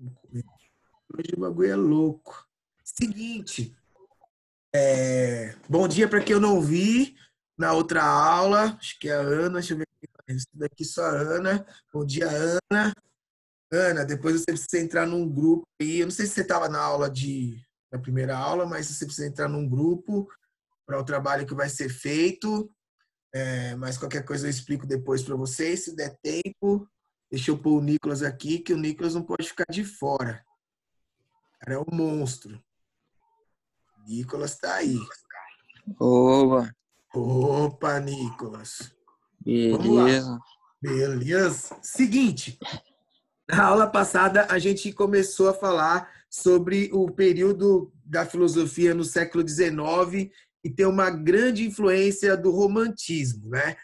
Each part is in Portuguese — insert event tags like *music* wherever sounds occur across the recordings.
Hoje o bagulho é louco. Seguinte. É... Bom dia para quem eu não vi na outra aula. Acho que é a Ana. Deixa eu ver isso daqui só a Ana. Bom dia, Ana. Ana, depois você precisa entrar num grupo aí. Eu não sei se você estava na aula de na primeira aula, mas você precisa entrar num grupo para o trabalho que vai ser feito. É, mas qualquer coisa eu explico depois para vocês, se der tempo. Deixa eu pôr o Nicolas aqui, que o Nicolas não pode ficar de fora. O cara é um monstro. Nicolas tá aí. Opa! Opa, Nicolas. Beleza. Beleza. Seguinte, na aula passada a gente começou a falar sobre o período da filosofia no século XIX e tem uma grande influência do romantismo, né?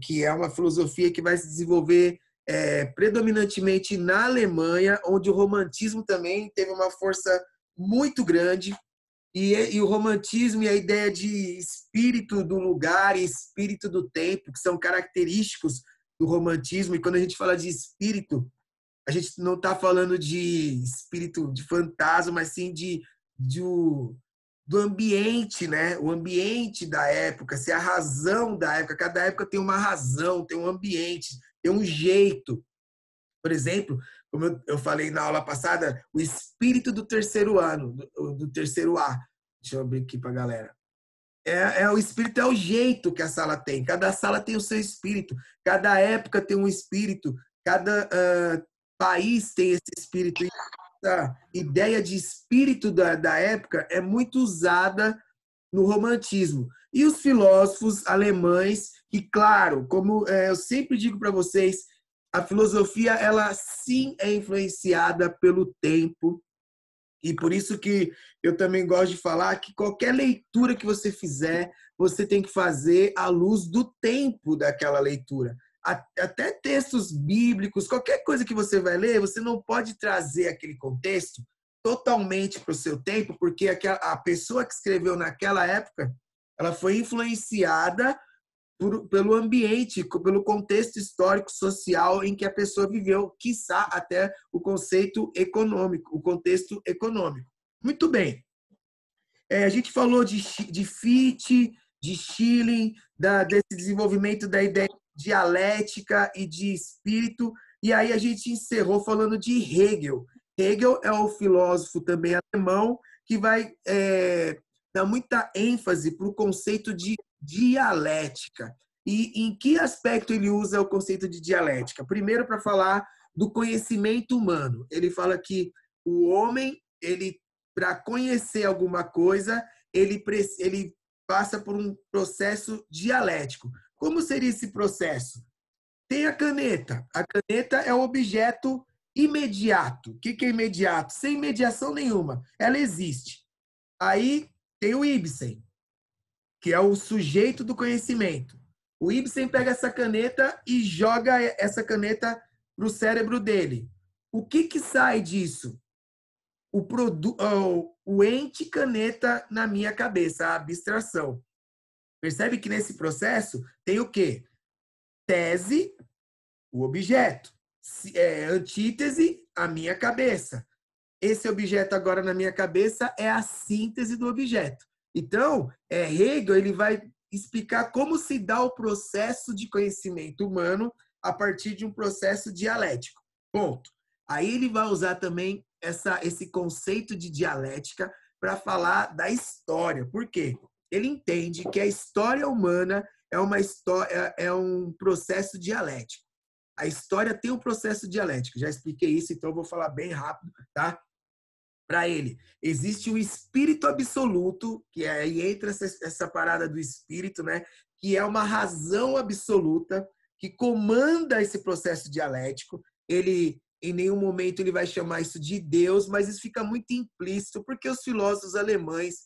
Que é uma filosofia que vai se desenvolver é, predominantemente na Alemanha, onde o romantismo também teve uma força muito grande. E, e, o romantismo e a ideia de espírito do lugar e espírito do tempo, que são característicos do romantismo. E quando a gente fala de espírito, a gente não está falando de espírito de fantasma, mas sim de, de do ambiente, né? O ambiente da época, se a razão da época, cada época tem uma razão, tem um ambiente, tem um jeito. Por exemplo, como eu, falei na aula passada, o espírito do terceiro ano, do, do terceiro A. Deixa eu abrir aqui para a galera. É, é, o espírito é o jeito que a sala tem. Cada sala tem o seu espírito. Cada época tem um espírito. Cada uh, país tem esse espírito. E essa ideia de espírito da, da época é muito usada no romantismo. E os filósofos alemães, que, claro, como é, eu sempre digo para vocês, a filosofia, ela sim é influenciada pelo tempo. E por isso que eu também gosto de falar que qualquer leitura que você fizer, você tem que fazer à luz do tempo daquela leitura. Até textos bíblicos, qualquer coisa que você vai ler, você não pode trazer aquele contexto totalmente para o seu tempo, porque a pessoa que escreveu naquela época, ela foi influenciada por, pelo ambiente, pelo contexto histórico, social em que a pessoa viveu, quiçá até o conceito econômico, o contexto econômico. Muito bem. É, a gente falou de, de Fichte, de Schilling, da, desse desenvolvimento da ideia dialética e de espírito, e aí a gente encerrou falando de Hegel. Hegel é o filósofo também alemão que vai é, dar muita ênfase para o conceito de dialética. E em que aspecto ele usa o conceito de dialética? Primeiro, para falar do conhecimento humano. Ele fala que o homem, ele para conhecer alguma coisa, ele, ele passa por um processo dialético. Como seria esse processo? Tem a caneta. A caneta é o objeto imediato. O que é imediato? Sem mediação nenhuma. Ela existe. Aí tem o Ibsen, que é o sujeito do conhecimento. O Ibsen pega essa caneta e joga essa caneta para o cérebro dele. O que, que sai disso? O, produ... o ente caneta na minha cabeça, a abstração. Percebe que nesse processo tem o quê? Tese, o objeto. É, antítese, a minha cabeça. Esse objeto agora na minha cabeça é a síntese do objeto. Então, é, Hegel ele vai explicar como se dá o processo de conhecimento humano a partir de um processo dialético. Ponto. Aí ele vai usar também essa, esse conceito de dialética para falar da história. Por quê? ele entende que a história humana é uma história, é um processo dialético. A história tem um processo dialético. Já expliquei isso, então vou falar bem rápido, tá? Para ele, existe o espírito absoluto, que é aí entra essa, essa parada do espírito, né? Que é uma razão absoluta que comanda esse processo dialético. Ele em nenhum momento ele vai chamar isso de Deus, mas isso fica muito implícito porque os filósofos alemães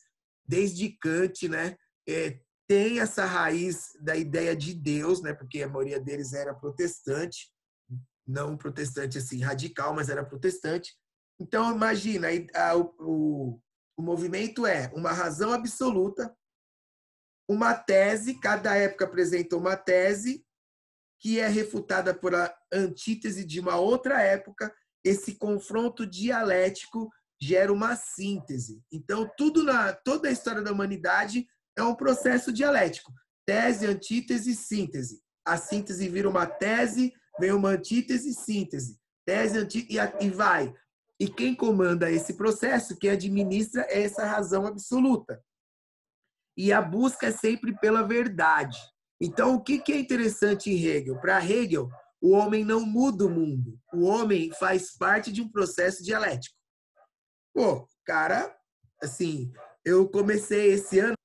desde Kant, né, é, tem essa raiz da ideia de Deus, né, porque a maioria deles era protestante, não protestante assim radical, mas era protestante. Então imagina, a, o, o movimento é uma razão absoluta, uma tese, cada época apresenta uma tese que é refutada por a antítese de uma outra época, esse confronto dialético gera uma síntese. Então, tudo na toda a história da humanidade é um processo dialético. Tese, antítese, síntese. A síntese vira uma tese, vem uma antítese, síntese. Tese, antítese, e vai. E quem comanda esse processo, quem administra, é essa razão absoluta. E a busca é sempre pela verdade. Então, o que é interessante em Hegel? Para Hegel, o homem não muda o mundo. O homem faz parte de um processo dialético. Pô, cara, assim, eu comecei esse ano,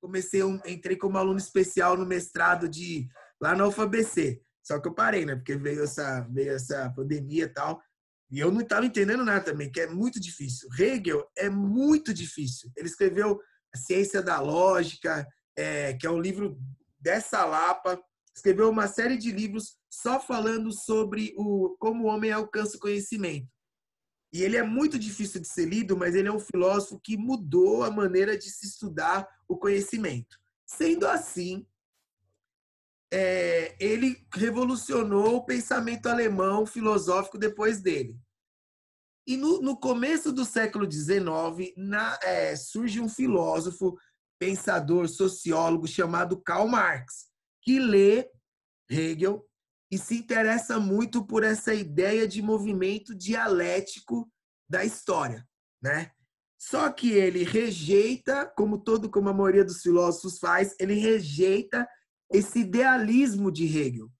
comecei, entrei como aluno especial no mestrado de lá na UFABC. Só que eu parei, né? Porque veio essa, veio essa pandemia e tal. E eu não estava entendendo nada também, que é muito difícil. Hegel é muito difícil. Ele escreveu A Ciência da Lógica, é, que é um livro dessa lapa. Escreveu uma série de livros só falando sobre o, como o homem alcança o conhecimento. E ele é muito difícil de ser lido, mas ele é um filósofo que mudou a maneira de se estudar o conhecimento. Sendo assim, é, ele revolucionou o pensamento alemão filosófico depois dele. E no, no começo do século XIX, na, é, surge um filósofo, pensador, sociólogo chamado Karl Marx, que lê Hegel e se interessa muito por essa ideia de movimento dialético da história, né? Só que ele rejeita, como todo como a maioria dos filósofos faz, ele rejeita esse idealismo de Hegel.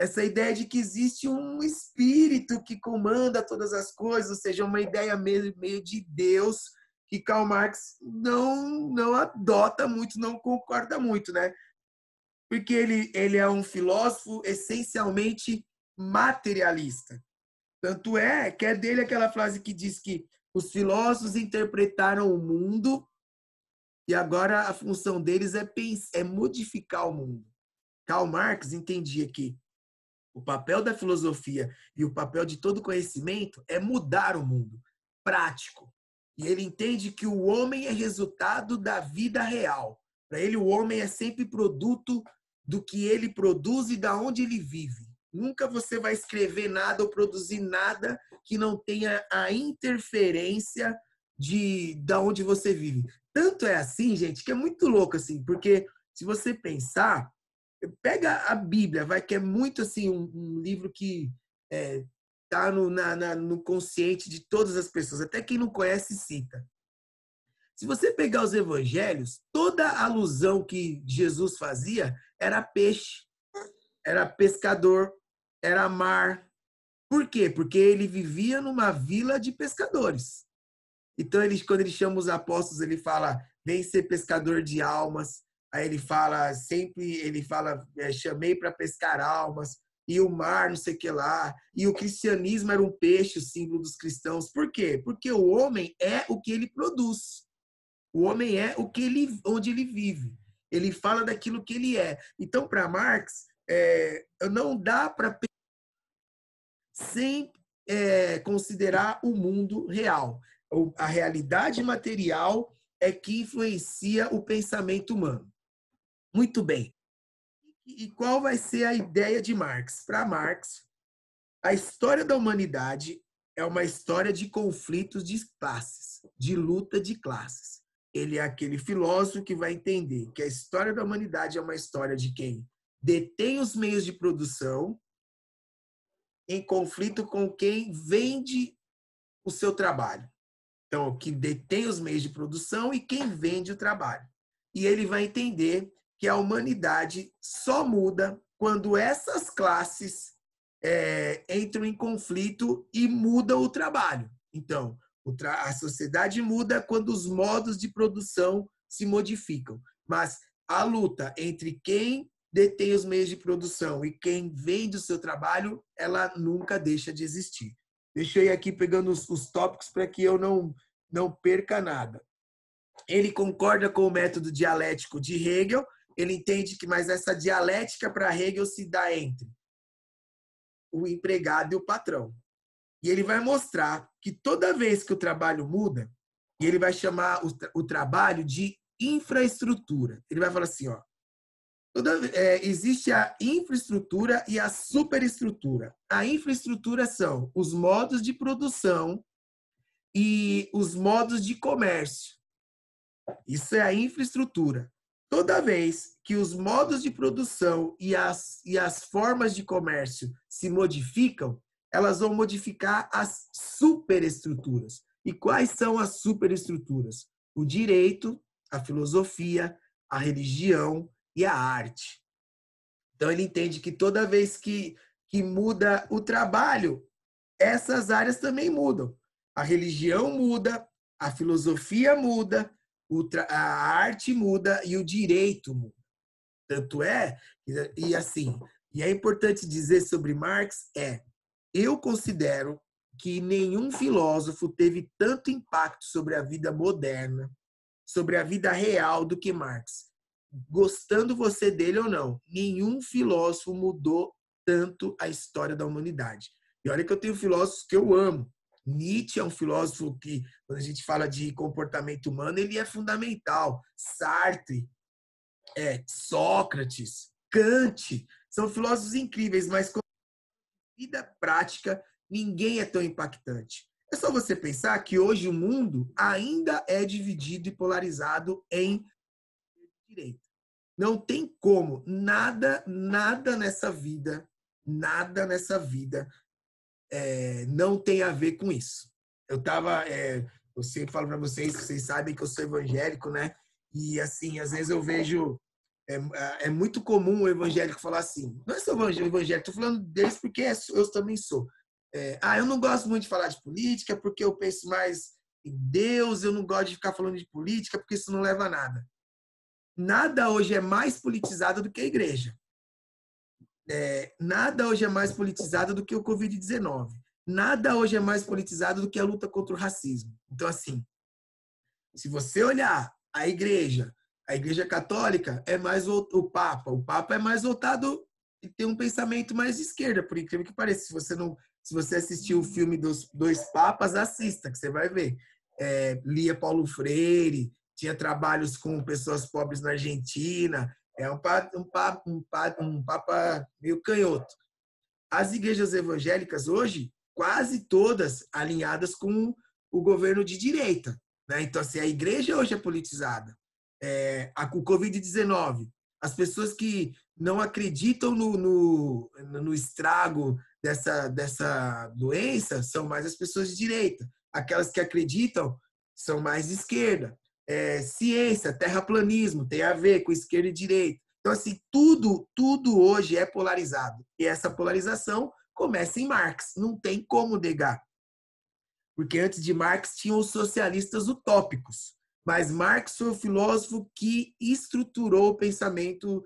Essa ideia de que existe um espírito que comanda todas as coisas, ou seja, uma ideia meio, meio de Deus que Karl Marx não não adota muito, não concorda muito, né? porque ele, ele é um filósofo essencialmente materialista. Tanto é que é dele aquela frase que diz que os filósofos interpretaram o mundo e agora a função deles é, pensar, é modificar o mundo. Karl Marx entendia que o papel da filosofia e o papel de todo conhecimento é mudar o mundo, prático. E ele entende que o homem é resultado da vida real. Para ele, o homem é sempre produto do que ele produz e da onde ele vive. Nunca você vai escrever nada ou produzir nada que não tenha a interferência de da onde você vive. Tanto é assim, gente, que é muito louco assim, porque se você pensar, pega a Bíblia, vai que é muito assim um, um livro que é, tá no, na, na, no consciente de todas as pessoas, até quem não conhece cita. Se você pegar os evangelhos, toda alusão que Jesus fazia era peixe, era pescador, era mar. Por quê? Porque ele vivia numa vila de pescadores. Então, ele, quando ele chama os apóstolos, ele fala: vem ser pescador de almas. Aí ele fala, sempre ele fala, é, chamei para pescar almas. E o mar, não sei o que lá. E o cristianismo era um peixe, o símbolo dos cristãos. Por quê? Porque o homem é o que ele produz. O homem é o que ele, onde ele vive. Ele fala daquilo que ele é. Então, para Marx, é, não dá para sem é, considerar o mundo real. A realidade material é que influencia o pensamento humano. Muito bem. E qual vai ser a ideia de Marx? Para Marx, a história da humanidade é uma história de conflitos de classes, de luta de classes ele é aquele filósofo que vai entender que a história da humanidade é uma história de quem detém os meios de produção em conflito com quem vende o seu trabalho. Então, que detém os meios de produção e quem vende o trabalho. E ele vai entender que a humanidade só muda quando essas classes é, entram em conflito e mudam o trabalho. Então, a sociedade muda quando os modos de produção se modificam. Mas a luta entre quem detém os meios de produção e quem vende o seu trabalho, ela nunca deixa de existir. Deixei aqui pegando os, os tópicos para que eu não, não perca nada. Ele concorda com o método dialético de Hegel, ele entende que mais essa dialética para Hegel se dá entre o empregado e o patrão. E ele vai mostrar que toda vez que o trabalho muda, e ele vai chamar o, o trabalho de infraestrutura. Ele vai falar assim, ó, Toda, é, existe a infraestrutura e a superestrutura. A infraestrutura são os modos de produção e os modos de comércio. Isso é a infraestrutura. Toda vez que os modos de produção e as, e as formas de comércio se modificam, elas vão modificar as superestruturas. E quais são as superestruturas? O direito, a filosofia, a religião e a arte. Então ele entende que toda vez que, que muda o trabalho, essas áreas também mudam. A religião muda, a filosofia muda, a arte muda e o direito muda. Tanto é, e assim, e é importante dizer sobre Marx é, eu considero que nenhum filósofo teve tanto impacto sobre a vida moderna, sobre a vida real do que Marx. Gostando você dele ou não, nenhum filósofo mudou tanto a história da humanidade. E olha que eu tenho filósofos que eu amo. Nietzsche é um filósofo que, quando a gente fala de comportamento humano, ele é fundamental. Sartre, é, Sócrates, Kant, são filósofos incríveis, mas com vida prática, ninguém é tão impactante. É só você pensar que hoje o mundo ainda é dividido e polarizado em direita. Não tem como, nada, nada nessa vida, nada nessa vida é, não tem a ver com isso. Eu tava, é, eu sempre falo para vocês, vocês sabem que eu sou evangélico, né? E assim, às vezes eu vejo é, é muito comum o evangélico falar assim. Não é só evangélico, tô falando deles porque é, eu também sou. É, ah, eu não gosto muito de falar de política porque eu penso mais em Deus, eu não gosto de ficar falando de política porque isso não leva a nada. Nada hoje é mais politizado do que a igreja. É, nada hoje é mais politizado do que o Covid-19. Nada hoje é mais politizado do que a luta contra o racismo. Então, assim, se você olhar a igreja, a igreja católica é mais o, o Papa. O Papa é mais voltado e tem um pensamento mais de esquerda, por incrível que pareça. Se você não, se você assistiu o filme dos dois papas, assista, que você vai ver. É, Lia Paulo Freire, tinha trabalhos com pessoas pobres na Argentina, é um papa, um, um, um papa meio canhoto. As igrejas evangélicas hoje, quase todas alinhadas com o governo de direita. Né? Então, assim, a igreja hoje é politizada. É, a, o Covid-19, as pessoas que não acreditam no, no, no, estrago dessa, dessa doença são mais as pessoas de direita. Aquelas que acreditam são mais de esquerda é, ciência, terraplanismo, tem a ver com esquerda e direita. Então, assim, tudo, tudo hoje é polarizado. E essa polarização começa em Marx, não tem como negar. Porque antes de Marx tinham os socialistas utópicos. Mas Marx foi o filósofo que estruturou o pensamento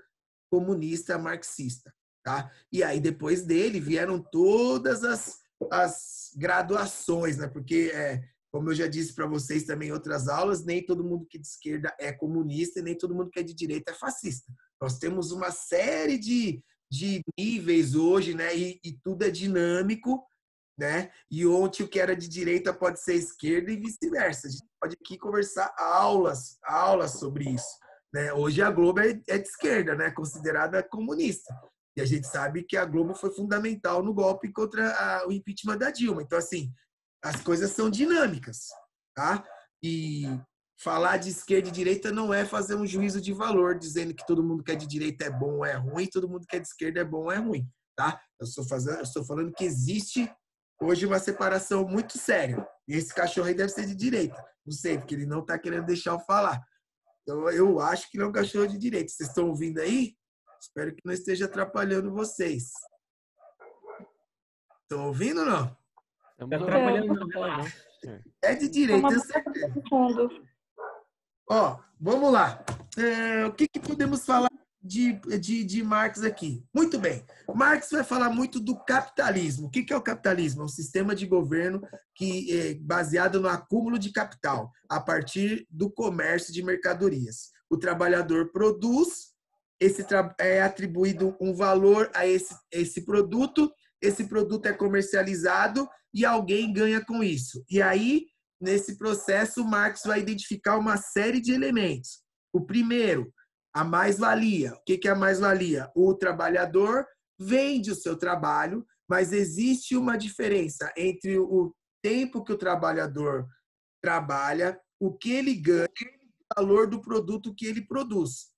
comunista marxista. Tá? E aí, depois dele, vieram todas as, as graduações, né? porque é, como eu já disse para vocês também em outras aulas, nem todo mundo que é de esquerda é comunista e nem todo mundo que é de direita é fascista. Nós temos uma série de, de níveis hoje, né? E, e tudo é dinâmico, né? E ontem o que era de direita pode ser esquerda e vice-versa. A gente pode aqui conversar aulas, aulas sobre isso. Né? Hoje a Globo é, é de esquerda, né? Considerada comunista. E a gente sabe que a Globo foi fundamental no golpe contra a, o impeachment da Dilma. Então, assim, as coisas são dinâmicas, tá? E falar de esquerda e direita não é fazer um juízo de valor dizendo que todo mundo que é de direita é bom ou é ruim, todo mundo que é de esquerda é bom ou é ruim, tá? Eu estou fazendo, eu estou falando que existe hoje uma separação muito séria. E esse cachorro aí deve ser de direita. Não sei, porque ele não está querendo deixar eu falar. Então eu acho que ele é um cachorro de direita. Vocês estão ouvindo aí? Espero que não esteja atrapalhando vocês. Estão ouvindo ou não? Estamos trabalhando não. É de direita, eu certeza. Ó, vamos lá. É, o que, que podemos falar de, de, de Marx aqui? Muito bem. Marx vai falar muito do capitalismo. O que, que é o capitalismo? É um sistema de governo que é baseado no acúmulo de capital a partir do comércio de mercadorias. O trabalhador produz, esse é atribuído um valor a esse, esse produto, esse produto é comercializado e alguém ganha com isso. E aí, nesse processo, Marx vai identificar uma série de elementos. O primeiro A mais-valia. O que é a mais-valia? O trabalhador vende o seu trabalho, mas existe uma diferença entre o tempo que o trabalhador trabalha, o que ele ganha e o valor do produto que ele produz.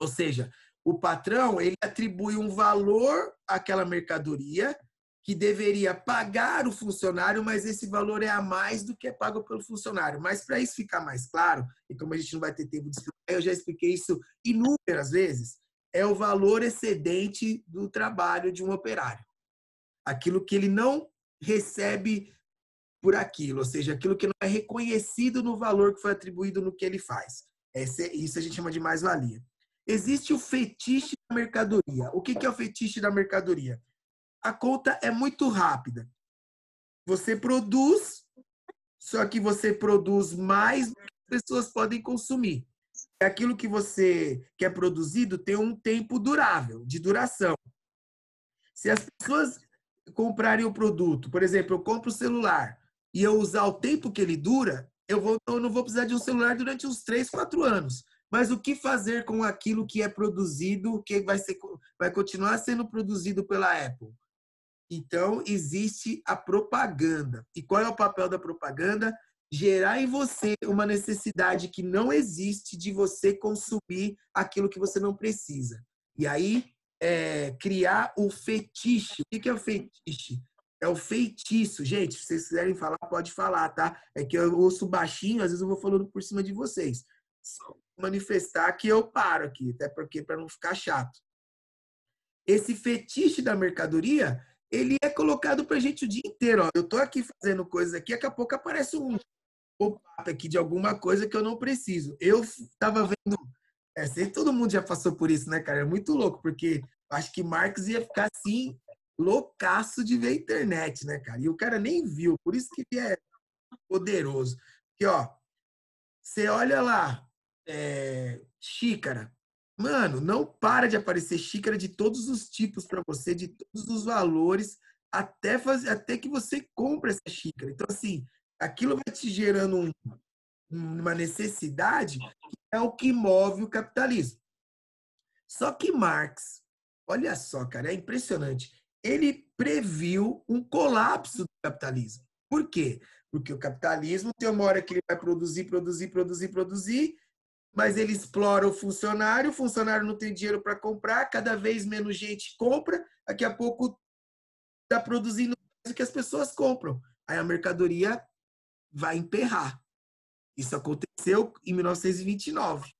Ou seja, o patrão ele atribui um valor àquela mercadoria que deveria pagar o funcionário, mas esse valor é a mais do que é pago pelo funcionário. Mas para isso ficar mais claro, e como a gente não vai ter tempo de explicar, eu já expliquei isso inúmeras vezes, é o valor excedente do trabalho de um operário. Aquilo que ele não recebe por aquilo, ou seja, aquilo que não é reconhecido no valor que foi atribuído no que ele faz. Esse, isso a gente chama de mais-valia. Existe o fetiche da mercadoria. O que é o fetiche da mercadoria? A conta é muito rápida. Você produz, só que você produz mais do que as pessoas podem consumir. Aquilo que você quer produzido tem um tempo durável, de duração. Se as pessoas comprarem o produto, por exemplo, eu compro o celular e eu usar o tempo que ele dura, eu, vou, eu não vou precisar de um celular durante uns 3, 4 anos. Mas o que fazer com aquilo que é produzido, que vai, ser, vai continuar sendo produzido pela Apple? Então, existe a propaganda. E qual é o papel da propaganda? Gerar em você uma necessidade que não existe de você consumir aquilo que você não precisa. E aí, é, criar o fetiche. O que é o fetiche? É o feitiço. Gente, se vocês quiserem falar, pode falar, tá? É que eu ouço baixinho, às vezes eu vou falando por cima de vocês. Só manifestar que eu paro aqui, até porque para não ficar chato. Esse fetiche da mercadoria ele é colocado pra gente o dia inteiro. Ó. Eu tô aqui fazendo coisas aqui, daqui a pouco aparece um pop-up aqui de alguma coisa que eu não preciso. Eu tava vendo. É, sei, todo mundo já passou por isso, né, cara? É muito louco, porque acho que Marx ia ficar assim, loucaço de ver a internet, né, cara? E o cara nem viu, por isso que ele é poderoso. Porque, ó, você olha lá, é, xícara. Mano, não para de aparecer xícara de todos os tipos para você, de todos os valores, até, fazer, até que você compre essa xícara. Então, assim, aquilo vai te gerando um, uma necessidade que é o que move o capitalismo. Só que Marx, olha só, cara, é impressionante. Ele previu um colapso do capitalismo. Por quê? Porque o capitalismo tem uma hora que ele vai produzir, produzir, produzir, produzir, mas ele explora o funcionário, o funcionário não tem dinheiro para comprar, cada vez menos gente compra, daqui a pouco está produzindo o que as pessoas compram. Aí a mercadoria vai emperrar. Isso aconteceu em 1929,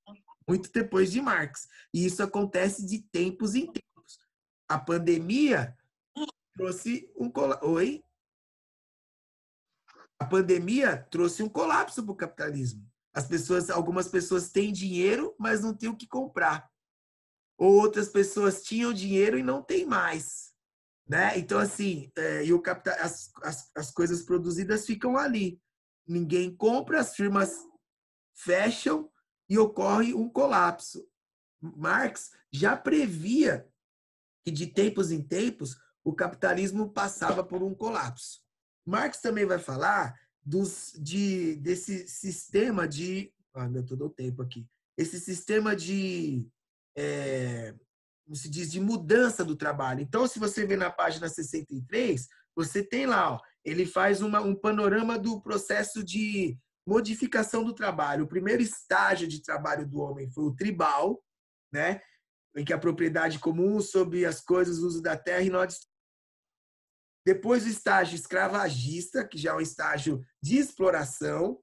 muito depois de Marx. E isso acontece de tempos em tempos. A pandemia trouxe um colapso. Oi? A pandemia trouxe um colapso para o capitalismo. As pessoas, algumas pessoas têm dinheiro, mas não têm o que comprar. Ou outras pessoas tinham dinheiro e não têm mais. Né? Então, assim, é, e o capital, as, as, as coisas produzidas ficam ali. Ninguém compra, as firmas fecham e ocorre um colapso. Marx já previa que de tempos em tempos o capitalismo passava por um colapso. Marx também vai falar dos, de, desse sistema de. Ah, meu, todo o tempo aqui. Esse sistema de. É, como se diz, de mudança do trabalho. Então, se você vê na página 63, você tem lá, ó, ele faz uma, um panorama do processo de modificação do trabalho. O primeiro estágio de trabalho do homem foi o tribal, né? em que a propriedade comum sobre as coisas, o uso da terra e nós depois o estágio escravagista, que já é um estágio de exploração,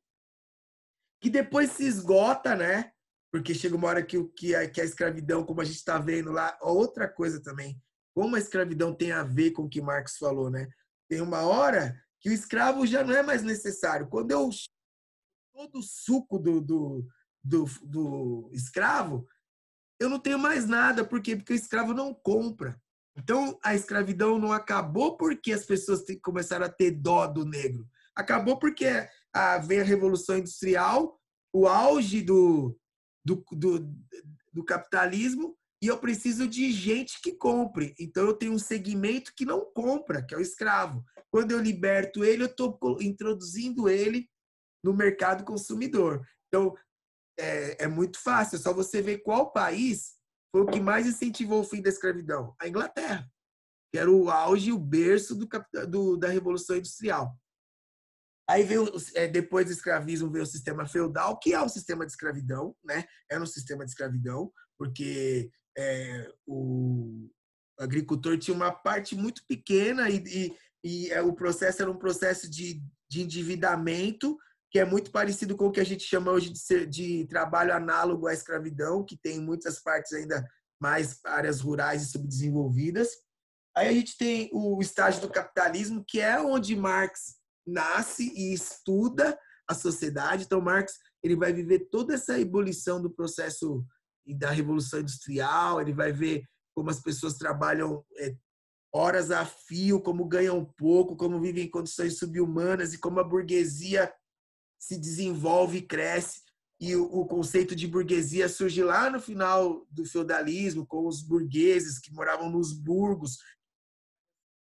que depois se esgota, né? Porque chega uma hora que, que, a, que a escravidão, como a gente está vendo lá, outra coisa também, como a escravidão tem a ver com o que Marx falou, né? Tem uma hora que o escravo já não é mais necessário. Quando eu todo o suco do, do, do, do escravo, eu não tenho mais nada. Por quê? Porque o escravo não compra. Então, a escravidão não acabou porque as pessoas começaram a ter dó do negro. Acabou porque a, vem a Revolução Industrial, o auge do, do, do, do capitalismo, e eu preciso de gente que compre. Então, eu tenho um segmento que não compra, que é o escravo. Quando eu liberto ele, eu estou introduzindo ele no mercado consumidor. Então, é, é muito fácil, é só você ver qual país foi o que mais incentivou o fim da escravidão. A Inglaterra, que era o auge, o berço do, do da Revolução Industrial. Aí veio, é, depois do escravismo, veio o sistema feudal, que é o sistema de escravidão, né? Era um sistema de escravidão, porque é, o agricultor tinha uma parte muito pequena e, e, e é, o processo era um processo de, de endividamento que é muito parecido com o que a gente chama hoje de, ser, de trabalho análogo à escravidão, que tem muitas partes ainda mais áreas rurais e subdesenvolvidas. Aí a gente tem o estágio do capitalismo, que é onde Marx nasce e estuda a sociedade. Então Marx ele vai viver toda essa ebulição do processo da revolução industrial. Ele vai ver como as pessoas trabalham é, horas a fio, como ganham pouco, como vivem em condições subhumanas e como a burguesia se desenvolve e cresce. E o, conceito de burguesia surge lá no final do feudalismo, com os burgueses que moravam nos burgos,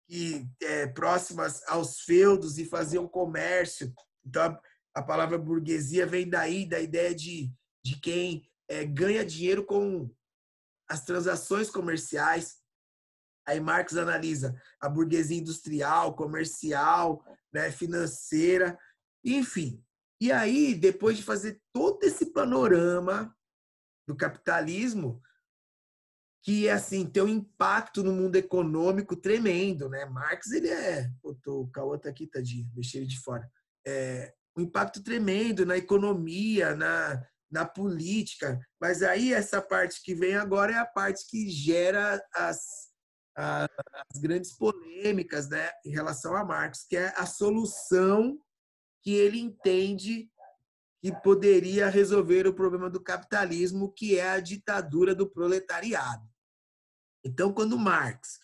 que é, próximas aos feudos e faziam comércio. Então, a, a, palavra burguesia vem daí, da ideia de, de quem é, ganha dinheiro com as transações comerciais. Aí Marx analisa a burguesia industrial, comercial, né, financeira, enfim. E aí, depois de fazer todo esse panorama do capitalismo, que assim tem um impacto no mundo econômico tremendo, né? Marx ele é, o Cauã tá aqui, tadinho, deixei ele de fora. É, um impacto tremendo na economia, na, na política. Mas aí essa parte que vem agora é a parte que gera as, as, as grandes polêmicas, né, em relação a Marx, que é a solução que ele entende que poderia resolver o problema do capitalismo, que é a ditadura do proletariado. Então, quando Marx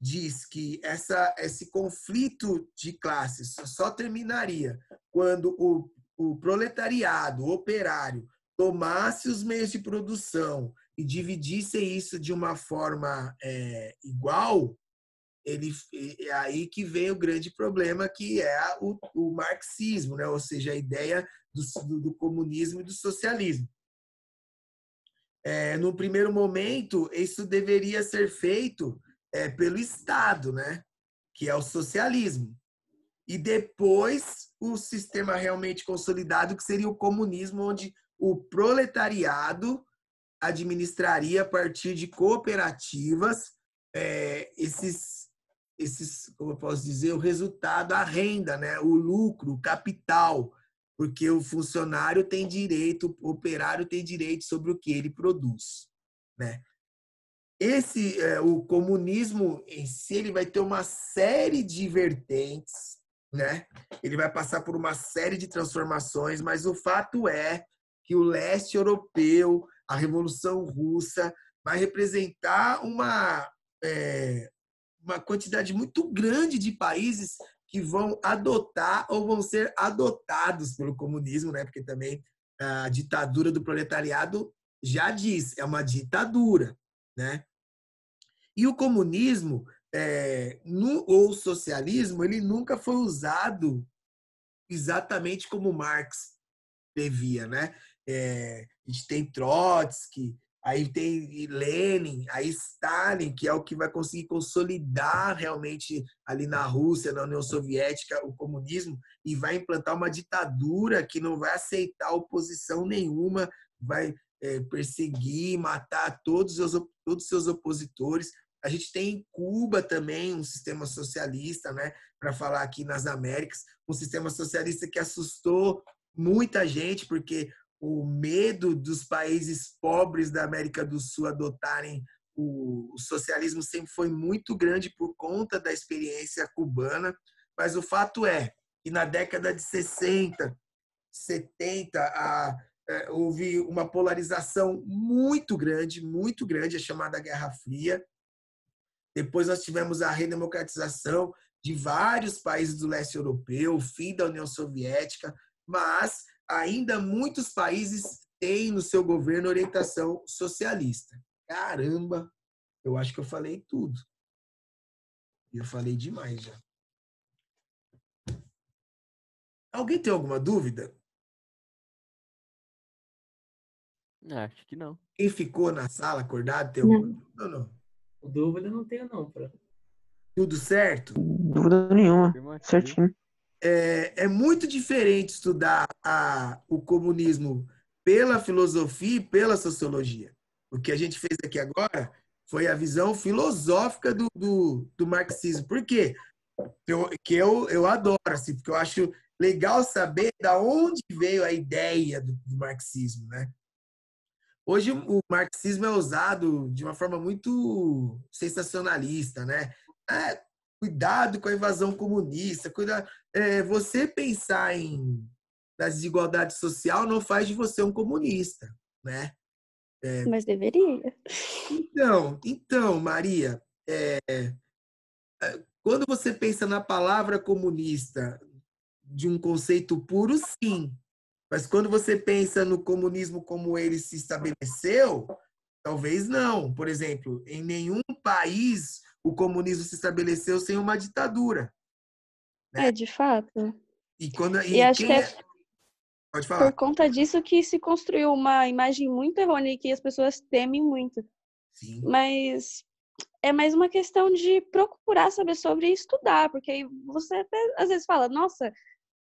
diz que essa, esse conflito de classes só terminaria quando o, o proletariado, o operário, tomasse os meios de produção e dividisse isso de uma forma é, igual, ele é aí que vem o grande problema que é o, o marxismo, né? ou seja, a ideia do, do comunismo e do socialismo. É, no primeiro momento, isso deveria ser feito é, pelo Estado, né? que é o socialismo. E depois, o sistema realmente consolidado, que seria o comunismo, onde o proletariado administraria a partir de cooperativas é, esses esses, como eu posso dizer, o resultado, a renda, né? o lucro, o capital, porque o funcionário tem direito, o operário tem direito sobre o que ele produz. Né? Esse, é, o comunismo em si, ele vai ter uma série de vertentes, né? ele vai passar por uma série de transformações, mas o fato é que o leste europeu, a Revolução Russa, vai representar uma, é, uma quantidade muito grande de países que vão adotar ou vão ser adotados pelo comunismo, né? Porque também a ditadura do proletariado já diz, é uma ditadura, né? E o comunismo é, no, ou o socialismo, ele nunca foi usado exatamente como Marx previa, né? É, a gente tem Trotsky, Aí tem Lenin, aí Stalin, que é o que vai conseguir consolidar realmente ali na Rússia, na União Soviética, o comunismo e vai implantar uma ditadura que não vai aceitar oposição nenhuma, vai é, perseguir, matar todos os todos os seus opositores. A gente tem em Cuba também um sistema socialista, né, para falar aqui nas Américas, um sistema socialista que assustou muita gente, porque o medo dos países pobres da América do Sul adotarem o socialismo sempre foi muito grande por conta da experiência cubana, mas o fato é que na década de 60, 70, a, é, houve uma polarização muito grande, muito grande, a chamada Guerra Fria. Depois nós tivemos a redemocratização de vários países do leste europeu, o fim da União Soviética, mas ainda muitos países têm no seu governo orientação socialista. Caramba, eu acho que eu falei tudo. Eu falei demais já. Alguém tem alguma dúvida? Acho que não. Quem ficou na sala acordado tem alguma dúvida ou não? Dúvida não tenho, não, pra. Tudo certo? Dúvida nenhuma. Certinho. É, é muito diferente estudar a, o comunismo pela filosofia e pela sociologia. O que a gente fez aqui agora foi a visão filosófica do, do, do marxismo. Por quê? Eu, que eu, eu adoro, assim, porque eu acho legal saber da onde veio a ideia do, do marxismo, né? Hoje o marxismo é usado de uma forma muito sensacionalista, né? É, cuidado com a invasão comunista, cuidado. É, você pensar em na desigualdade social não faz de você um comunista, né? Mas deveria. Então, então, Maria, é, é, quando você pensa na palavra comunista de um conceito puro, sim. Mas quando você pensa no comunismo como ele se estabeleceu, talvez não. Por exemplo, em nenhum país o comunismo se estabeleceu sem uma ditadura. É, de fato. E quando E acho quem que é é- Pode por falar. conta disso que se construiu uma imagem muito errônea e que as pessoas temem muito. Sim. Mas é mais uma questão de procurar saber sobre e estudar, porque aí você até às vezes fala, nossa,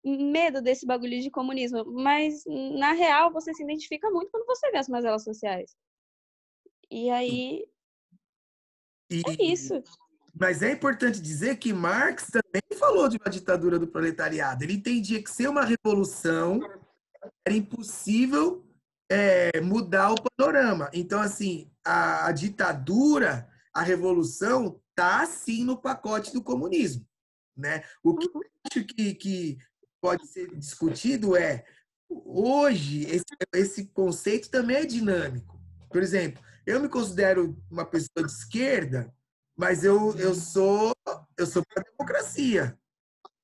medo desse bagulho de comunismo, mas na real você se identifica muito quando você vê as mazelas sociais. E aí E- é isso. Mas é importante dizer que Marx também falou de uma ditadura do proletariado. Ele entendia que ser uma revolução era impossível é, mudar o panorama. Então, assim, a, a ditadura, a revolução, está sim no pacote do comunismo. Né? O que eu acho que, que pode ser discutido é, hoje, esse, esse conceito também é dinâmico. Por exemplo, eu me considero uma pessoa de esquerda, mas eu, eu sou eu sou para democracia.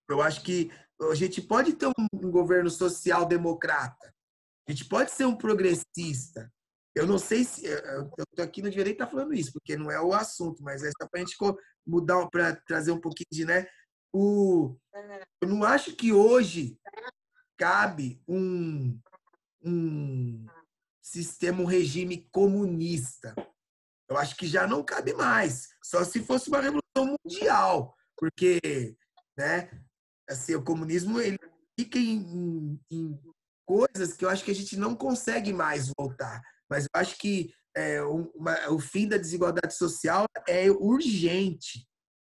Eu acho que a gente pode ter um, governo social democrata. A gente pode ser um progressista. Eu não sei se eu tô aqui não deveria estar falando isso, porque não é o assunto, mas é só para a gente mudar para trazer um pouquinho de, né? O eu não acho que hoje cabe um um sistema, um regime comunista. Eu acho que já não cabe mais. Só se fosse uma revolução mundial, porque, né? Assim, o comunismo ele fica em, em- coisas que eu acho que a gente não consegue mais voltar. Mas eu acho que é, um- uma- o fim da desigualdade social é urgente.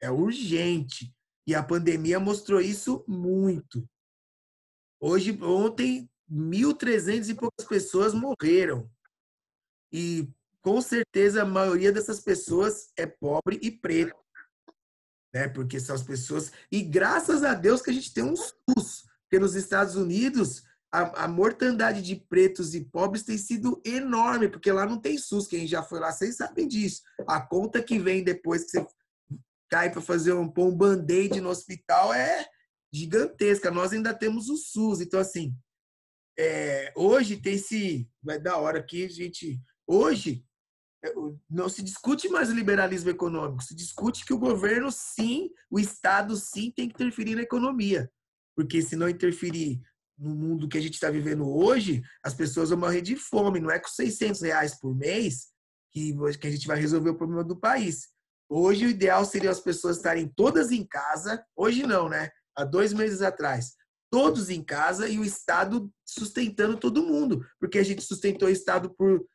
É urgente. E a pandemia mostrou isso muito. Hoje, ontem, 1.300 e poucas pessoas morreram. E com certeza a maioria dessas pessoas é pobre e preto. Né? Porque são as pessoas. E graças a Deus que a gente tem um SUS. Porque nos Estados Unidos a, a mortandade de pretos e pobres tem sido enorme, porque lá não tem SUS. Quem já foi lá, vocês sabem disso. A conta que vem depois que você cai para fazer um, um band-aid no hospital é gigantesca. Nós ainda temos o SUS. Então, assim, é, hoje tem esse. Vai dar hora aqui, gente. Hoje é, não se discute mais liberalismo econômico, se discute que o governo sim, o Estado sim tem que interferir na economia. Porque se não interferir no mundo que a gente está vivendo hoje, as pessoas vão morrer de fome. Não é com 600 reais por mês que, que a gente vai resolver o problema do país. Hoje o ideal seria as pessoas estarem todas em casa. Hoje não, né? Há dois meses atrás. Todos em casa e o Estado sustentando todo mundo. Porque a gente sustentou o Estado por,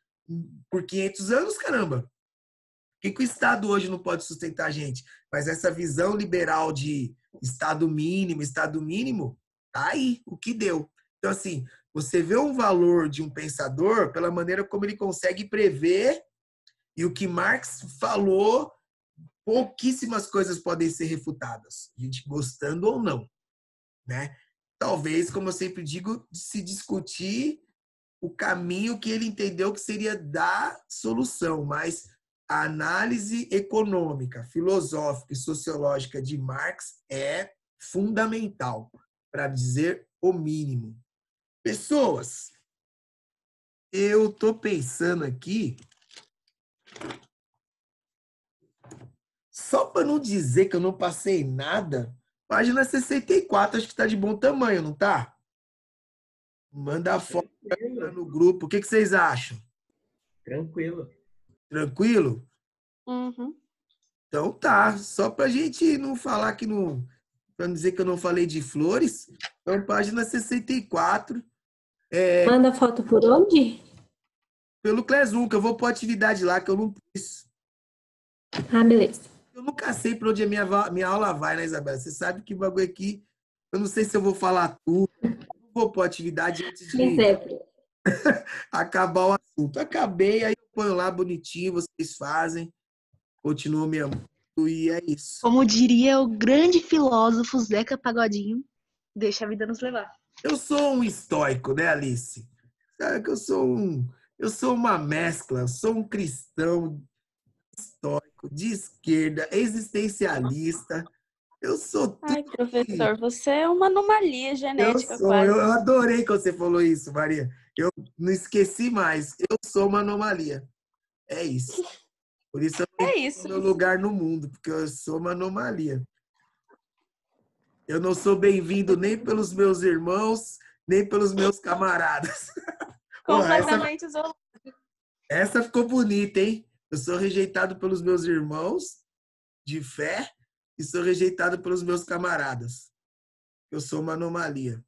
por 500 anos, caramba. Por que, que o Estado hoje não pode sustentar a gente? Mas essa visão liberal de Estado mínimo, Estado mínimo, tá aí, o que deu. Então, assim, você vê um valor de um pensador pela maneira como ele consegue prever e o que Marx falou, pouquíssimas coisas podem ser refutadas, a gente gostando ou não, né? Talvez, como eu sempre digo, se discutir o caminho que ele entendeu que seria da solução, mas a análise econômica, filosófica e sociológica de Marx é fundamental, para dizer o mínimo. Pessoas, eu estou pensando aqui, só para não dizer que eu não passei nada, página 64 acho que está de bom tamanho, não tá? Manda a foto pra no grupo. O que, que vocês acham? Tranquilo. Tranquilo? Uhum. Então tá. Só pra gente não falar que não. Pra não dizer que eu não falei de flores. Então, página 64. É, Manda foto por onde? pelo Clesum, que eu vou pôr atividade lá, que eu não pus. Ah, beleza. Eu nunca sei pra onde a minha, minha aula vai, né, Isabela? Você sabe que o bagulho aqui. Eu não sei se eu vou falar tudo. Não vou pôr atividade antes de *laughs* acabar o assunto. Acabei, aí eu ponho lá bonitinho, vocês fazem. Continuo me amando e é isso. Como diria o grande filósofo Zeca Pagodinho, deixa a vida nos levar. Eu sou um estoico, né, Alice? Sabe que eu sou um. Eu sou uma mescla, eu sou um cristão estoico, de esquerda, existencialista. Eu sou tudo. Ai, professor, você é uma anomalia Eu genética, sou, quase. eu, eu adorei que você falou isso, Maria. Eu não esqueci mais. Eu sou uma anomalia. É isso. Por isso eu *laughs* É isso. meu lugar no mundo, porque eu sou uma anomalia. Eu não sou bem-vindo nem pelos meus irmãos, nem pelos meus camaradas. *laughs* Pô, essa, Completamente isolado. essa ficou bonita, hein? Eu sou rejeitado pelos meus irmãos de fé e sou rejeitado pelos meus camaradas. Eu sou uma anomalia.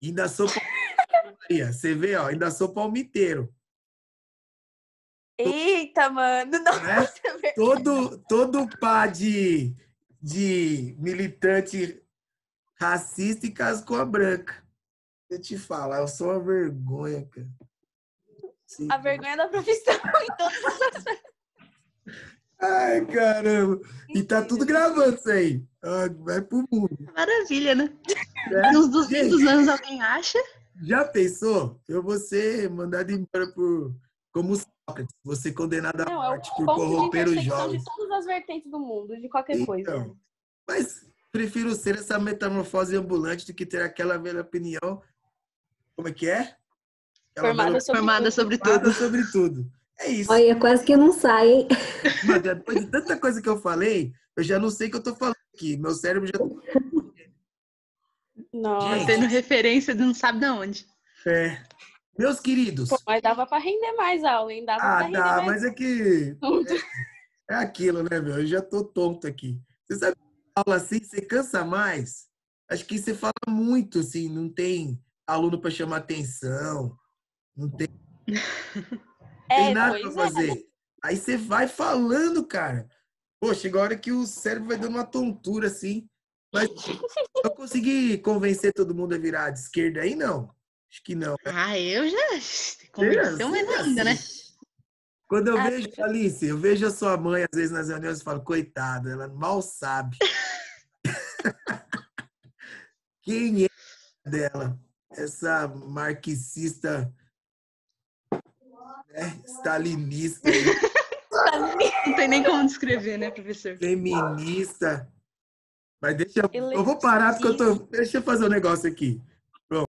E ainda sou palmiteiro. Você vê, ó, ainda sou palmiteiro. Eita, mano. Nossa, Né? é verdade. Todo, todo pá de, de militante racista e casa com a branca. Eu te falar, eu sou uma vergonha, cara. Sim. A vergonha da profissão *laughs* em todos os aspectos. Ai, caramba. E tá tudo gravando isso aí. Ah, Vai pro mundo. Maravilha, né? né? Uns 200 anos alguém acha? Já pensou? Eu vou ser mandado embora por como Sócrates, vou ser condenado à Não, é morte por ponto de corromper os jovens. de todas as vertentes do mundo, de qualquer coisa. Então, mas prefiro ser essa metamorfose ambulante do que ter aquela velha opinião. Como é que é? Formada sobre Formada tudo. sobre tudo. sobre tudo. É isso. Olha, quase que não sai, hein? *laughs* Mas depois de tanta coisa que eu falei, eu já não sei o que eu tô falando aqui. Meu cérebro já *laughs* Nossa. Gente. Tendo referência de não sabe de onde. é. Meus queridos. Pô, mas dava pra render mais aula, hein? Dava pra Ah, render tá, mais. mas é que é aquilo, né, meu? Eu já tô tonto aqui. Você sabe, aula assim, você cansa mais. Acho que você fala muito, assim, não tem aluno para chamar atenção, não tem, *laughs* tem É, nada para pois é. fazer. Aí você vai falando, cara. Pô, chega a hora que o cérebro vai dando uma tontura, assim. Mas eu consegui convencer todo mundo a virar de esquerda aí, não? Acho que não. Ah, eu já *laughs* convenceu mais Será? ainda, né? Quando eu Ah, vejo, Alice, eu vejo a sua mãe, às vezes nas reuniões, e falo, coitada, ela mal sabe. *laughs* Quem é dela? Essa marxista, né, stalinista, Não tem nem como descrever, né, professor? feminista. Mas deixa eu. Eu vou parar porque eu tô. Deixa eu fazer um negócio aqui.